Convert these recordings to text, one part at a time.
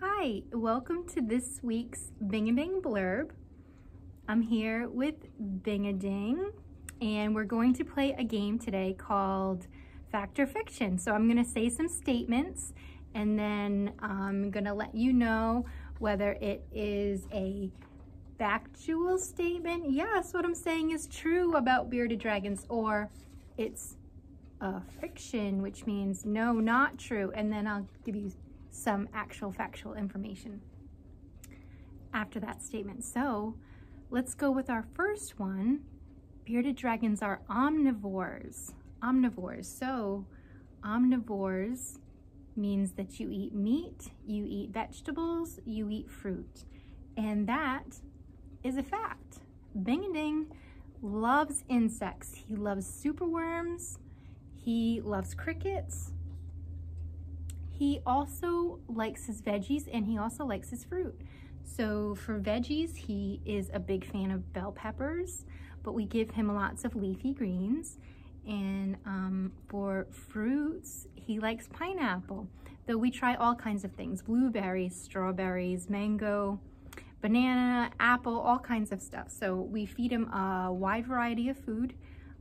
Hi, welcome to this week's Bing-a-Ding blurb. I'm here with Bing-a-Ding and we're going to play a game today called Fact or Fiction. So I'm gonna say some statements and then I'm gonna let you know whether it is a factual statement, yes, what I'm saying is true about bearded dragons, or it's a fiction, which means no, not true. And then I'll give you some actual factual information after that statement. So let's go with our first one. Bearded dragons are omnivores. Omnivores. So omnivores means that you eat meat, you eat vegetables, you eat fruit. And that is a fact. Bing-a-ding loves insects. He loves superworms. He loves crickets. He also likes his veggies and he also likes his fruit. So for veggies, he is a big fan of bell peppers, but we give him lots of leafy greens. And um, for fruits, he likes pineapple, though we try all kinds of things, blueberries, strawberries, mango, banana, apple, all kinds of stuff. So we feed him a wide variety of food,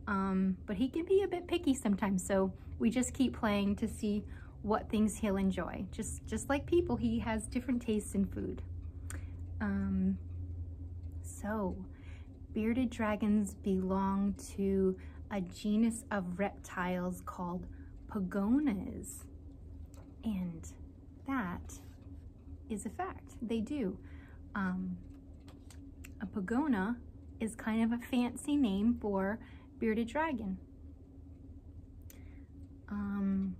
um, but he can be a bit picky sometimes. So we just keep playing to see what things he'll enjoy. Just, just like people, he has different tastes in food. Um, so bearded dragons belong to a genus of reptiles called Pogonas. And that is a fact. They do. Um, a Pogona is kind of a fancy name for bearded dragon. Um,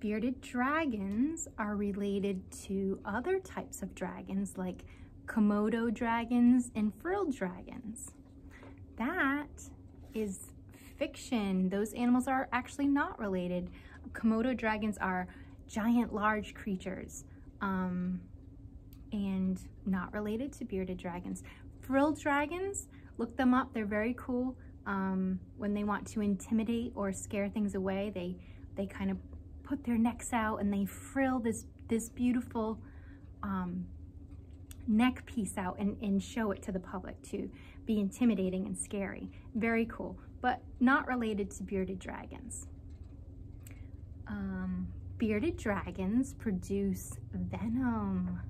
bearded dragons are related to other types of dragons like Komodo dragons and frilled dragons. That is fiction. Those animals are actually not related. Komodo dragons are giant, large creatures. Um, and not related to bearded dragons. Frilled dragons, look them up, they're very cool. Um, when they want to intimidate or scare things away, they, they kind of put their necks out and they frill this, this beautiful um, neck piece out and, and show it to the public to be intimidating and scary. Very cool, but not related to bearded dragons. Um, bearded dragons produce venom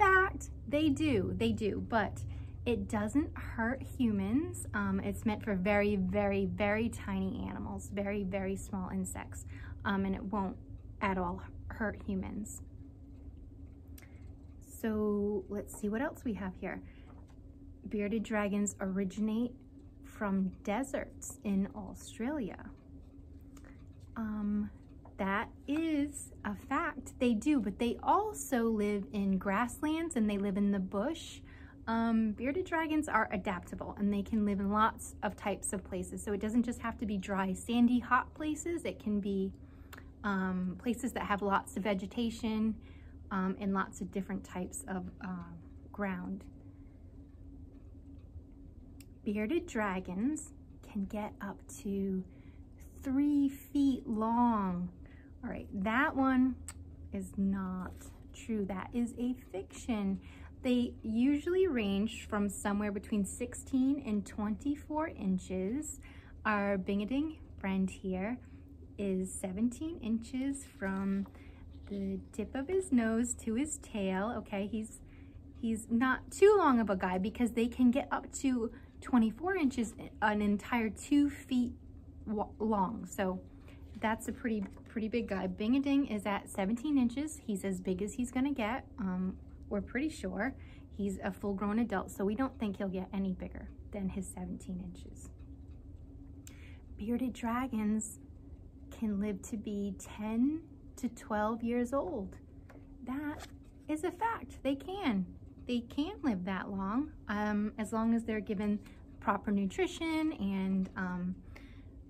fact, they do, they do, but it doesn't hurt humans. Um, it's meant for very, very, very tiny animals, very, very small insects, um, and it won't at all hurt humans. So let's see what else we have here. Bearded dragons originate from deserts in Australia. Um, that is a fact. They do, but they also live in grasslands and they live in the bush. Um, bearded dragons are adaptable and they can live in lots of types of places. So it doesn't just have to be dry, sandy, hot places. It can be um, places that have lots of vegetation um, and lots of different types of uh, ground. Bearded dragons can get up to three feet long. All right, that one is not true. That is a fiction. They usually range from somewhere between 16 and 24 inches. Our Bing-a-Ding friend here is 17 inches from the tip of his nose to his tail. Okay, he's he's not too long of a guy because they can get up to 24 inches, an entire two feet long. So that's a pretty pretty big guy. Bing-a-Ding is at 17 inches. He's as big as he's gonna get. Um, we're pretty sure. He's a full-grown adult, so we don't think he'll get any bigger than his 17 inches. Bearded dragons can live to be 10 to 12 years old. That is a fact. They can. They can live that long um, as long as they're given proper nutrition and um,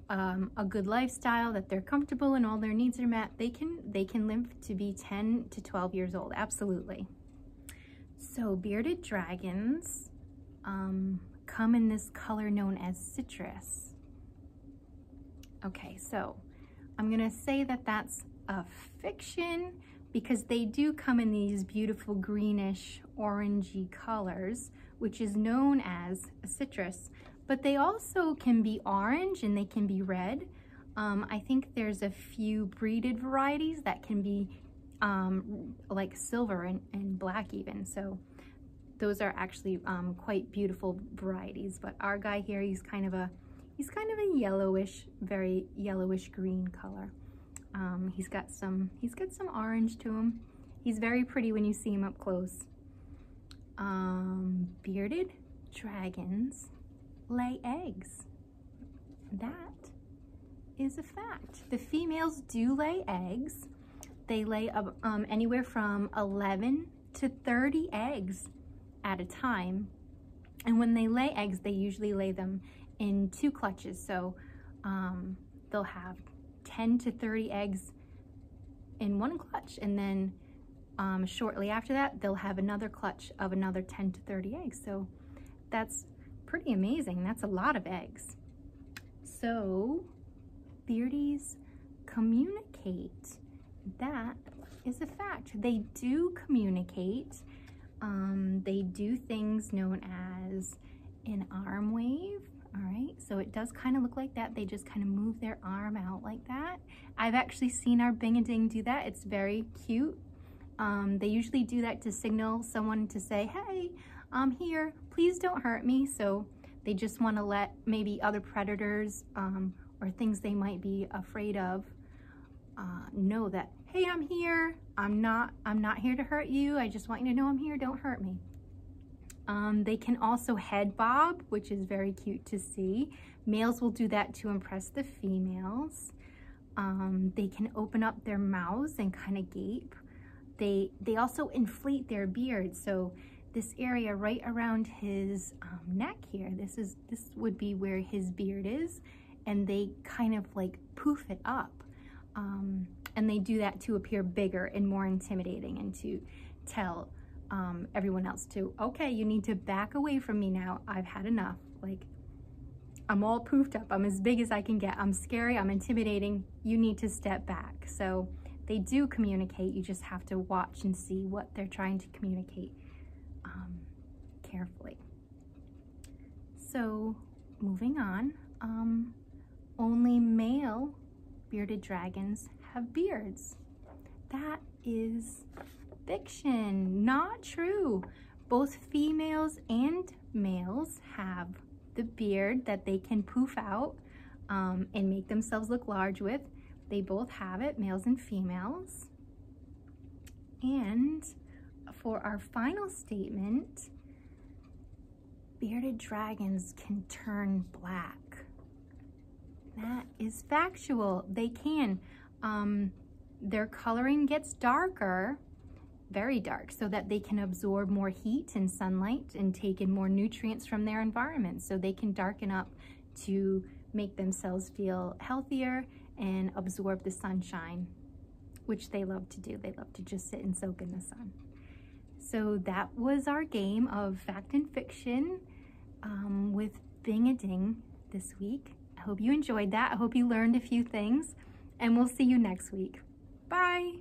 um, a good lifestyle, that they're comfortable and all their needs are met, they can, they can live to be 10 to 12 years old, absolutely. So bearded dragons um, come in this color known as citrus. Okay, so I'm gonna say that that's a fiction, because they do come in these beautiful greenish orangey colors, which is known as a citrus. But they also can be orange and they can be red. Um, I think there's a few breeded varieties that can be um, like silver and, and, black even. So those are actually um, quite beautiful varieties. But our guy here, he's kind of a, he's kind of a yellowish, very yellowish green color. Um, he's got some, he's got some orange to him. He's very pretty when you see him up close. Um, bearded dragons lay eggs. That is a fact. The females do lay eggs. They lay um, anywhere from 11 to 30 eggs at a time. And when they lay eggs, they usually lay them in two clutches. So um, they'll have 10 to 30 eggs in one clutch. And then um, shortly after that they'll have another clutch of another 10 to 30 eggs. So that's pretty amazing. That's a lot of eggs. So beardies communicate that is a fact they do communicate um, they do things known as an arm wave all right, so it does kind of look like that. They just kind of move their arm out like that. I've actually seen our Bing-a-Ding do that. It's very cute. Um, they usually do that to signal someone to say, hey, I'm here, please don't hurt me. So they just want to let maybe other predators um, or things they might be afraid of uh, know that, hey, I'm here. I'm not, I'm not here to hurt you. I just want you to know I'm here. Don't hurt me. Um, they can also head bob, which is very cute to see. Males will do that to impress the females. Um, they can open up their mouths and kind of gape. They, they also inflate their beard. So this area right around his um, neck here, this is this would be where his beard is, and they kind of like poof it up. And they do that to appear bigger and more intimidating and to tell um, everyone else to, okay, you need to back away from me now. I've had enough. Like, I'm all poofed up. I'm as big as I can get. I'm scary. I'm intimidating. You need to step back. So they do communicate. You just have to watch and see what they're trying to communicate um, carefully. So moving on, um, only male bearded dragons have beards. That is fiction, not true. Both females and males have the beard that they can poof out um, and make themselves look large with. They both have it, males and females. And for our final statement, bearded dragons can turn black. That is factual. They can. Um, their coloring gets darker very dark so that they can absorb more heat and sunlight and take in more nutrients from their environment so they can darken up to make themselves feel healthier and absorb the sunshine, which they love to do. They love to just sit and soak in the sun. So that was our game of fact and fiction um, with Bing-a-Ding this week. I hope you enjoyed that. I hope you learned a few things and we'll see you next week. Bye.